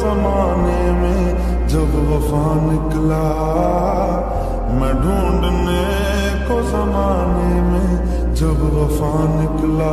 समाने में जब वफा निकला मैं ढूँढने को समाने में जब वफा निकला।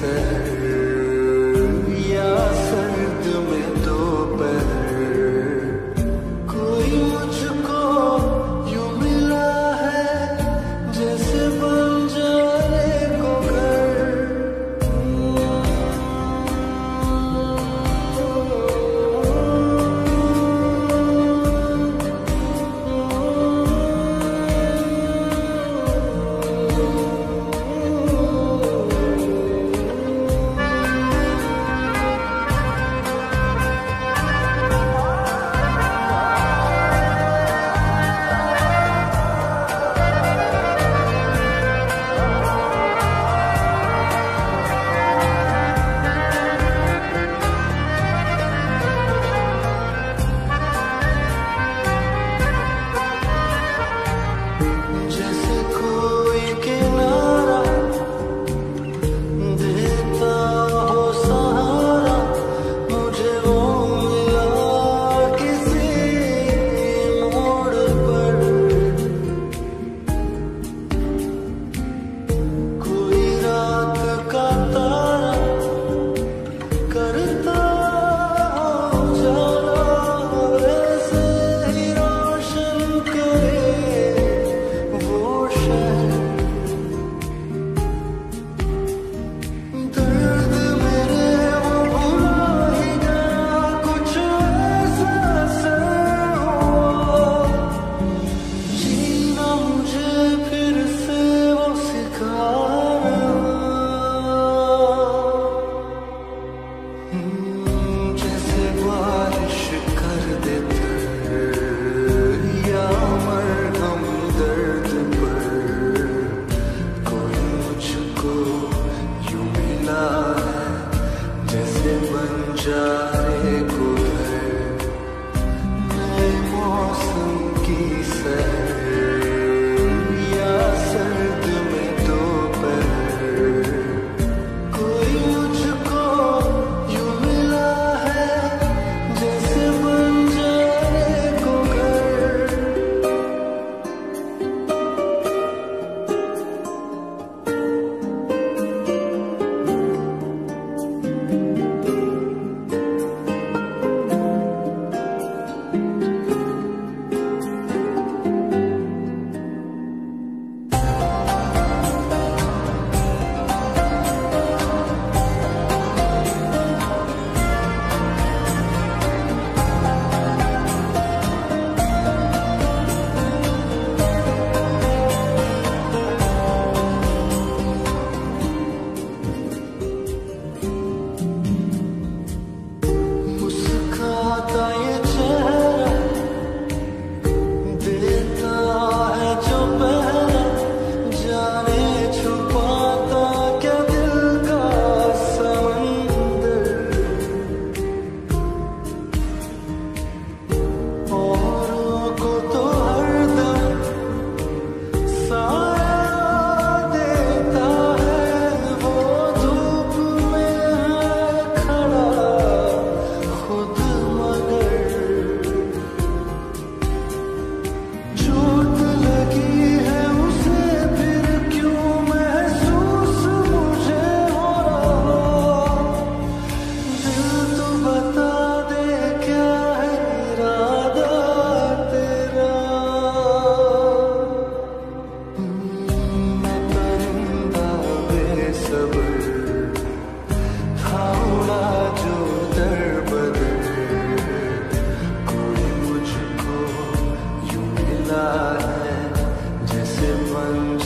fair. जैसे बन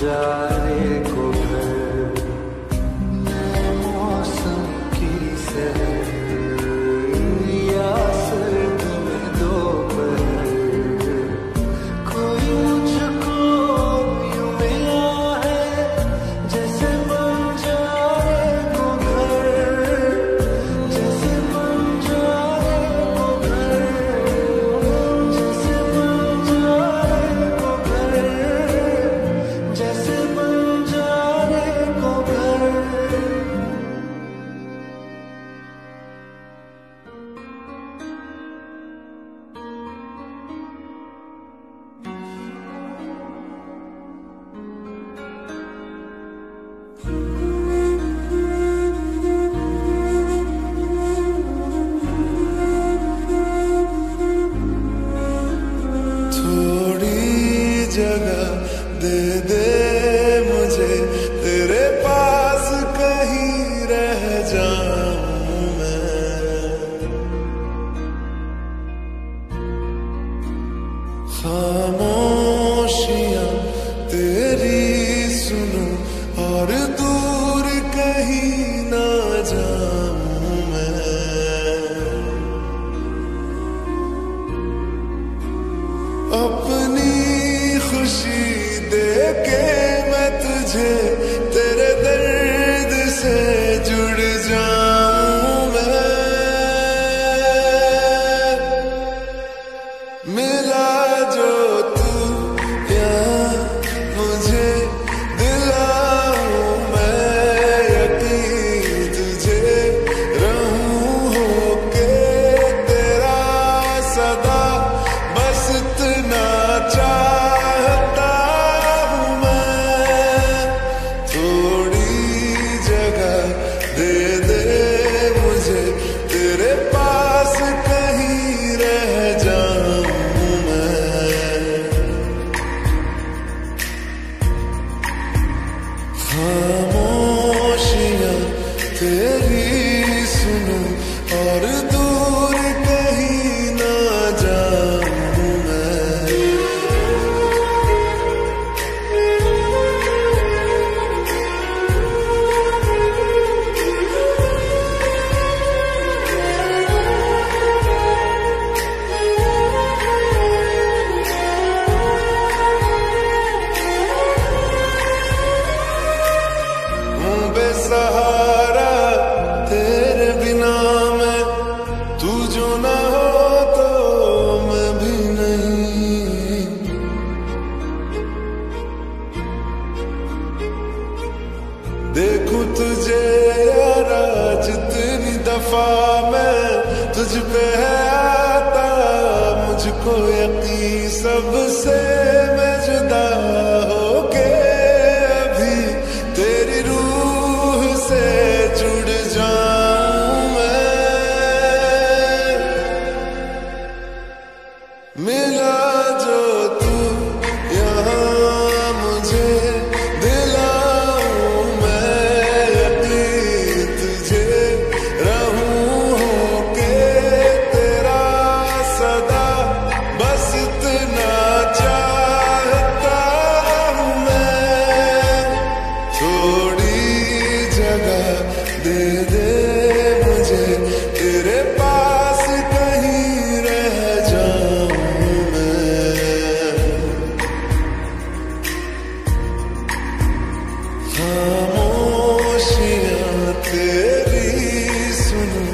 तेरी सुनूं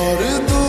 और दू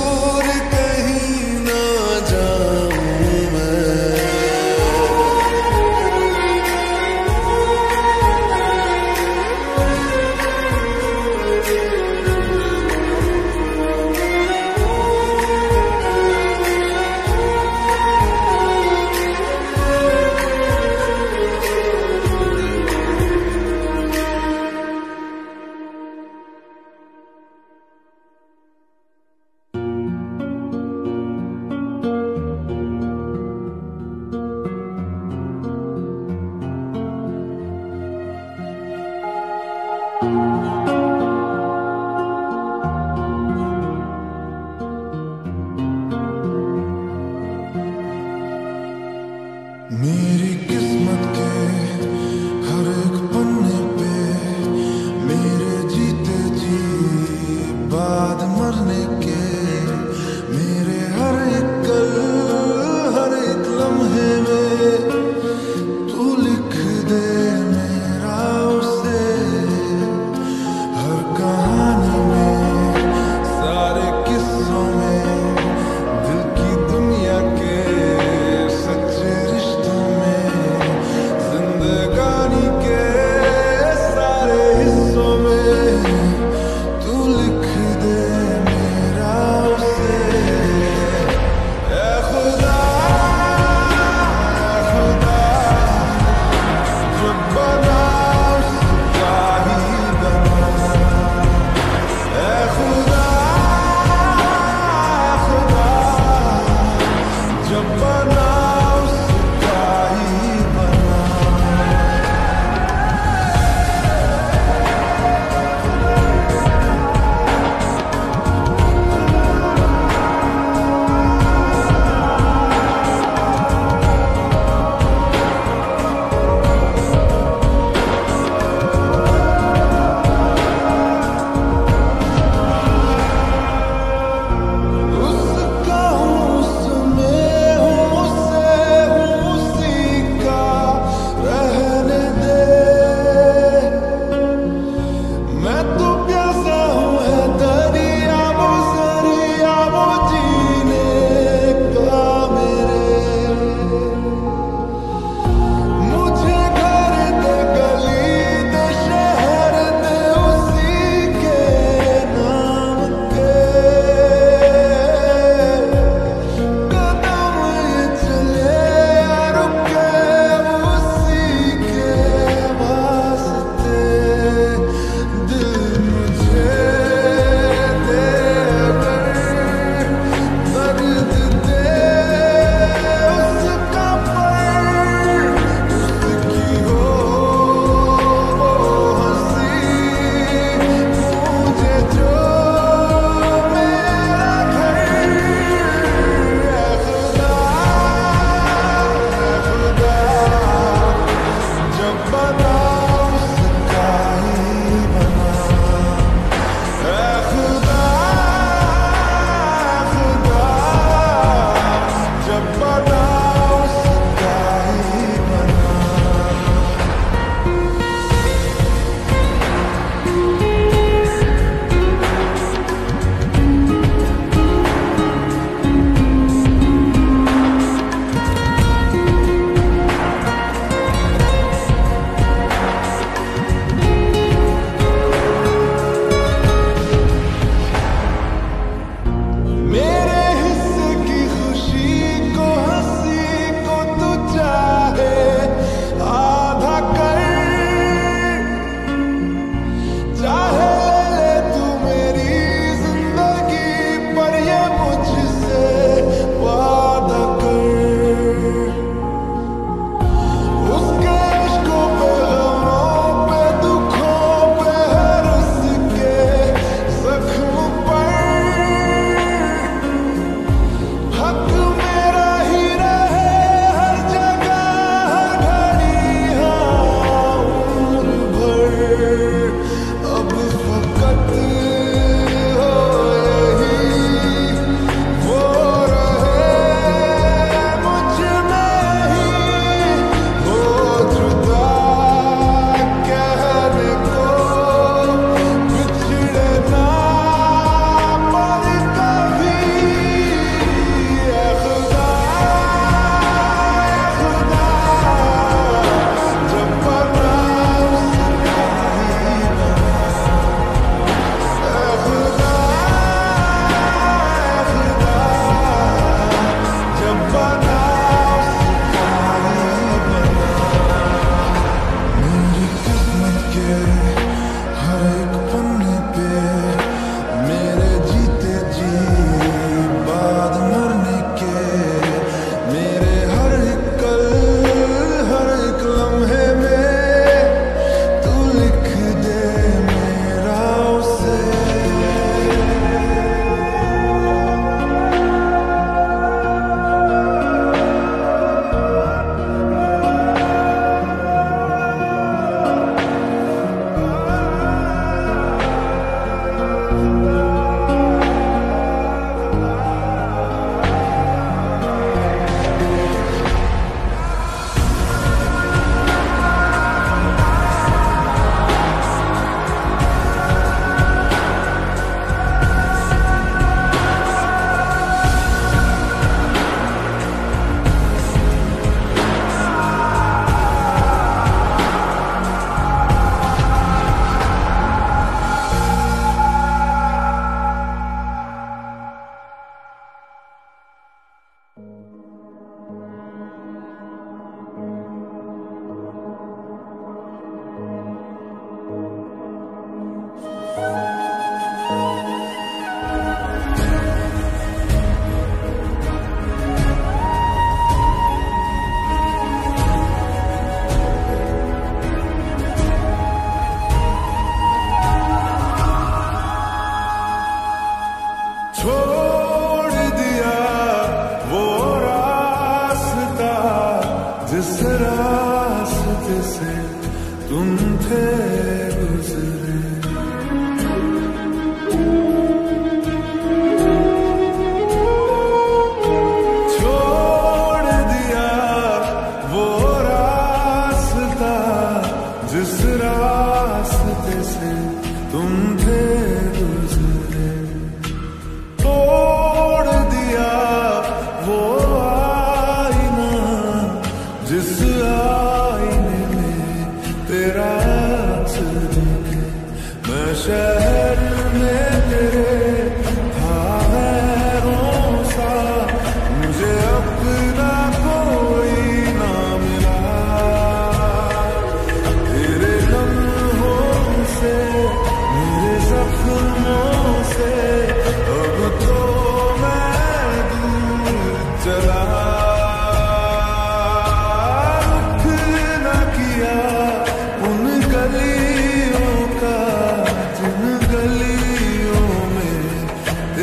रास्ते से तुम थे गुजरे।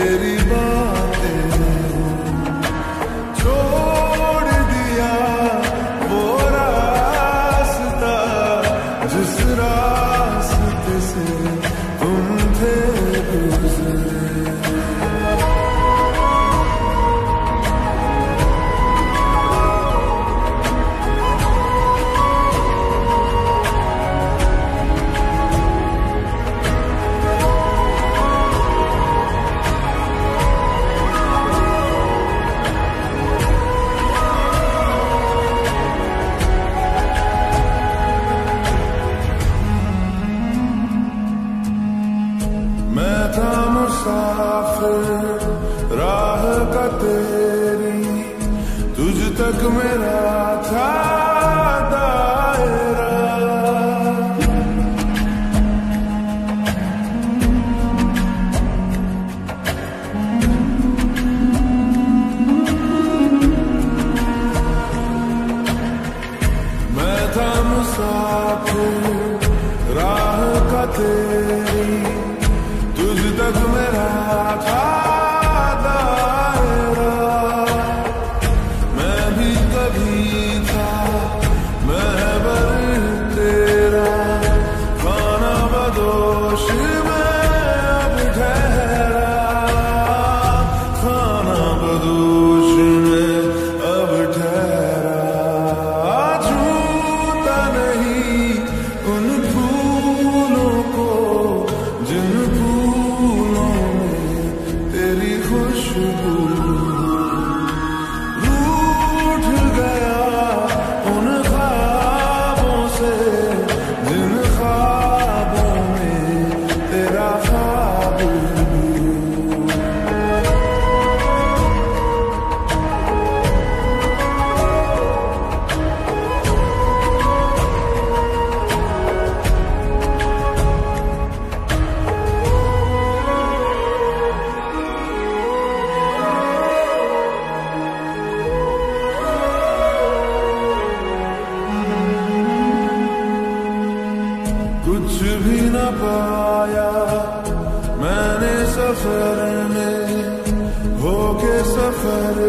Haberi तुझ तक मेरा था। सफर में होके सफर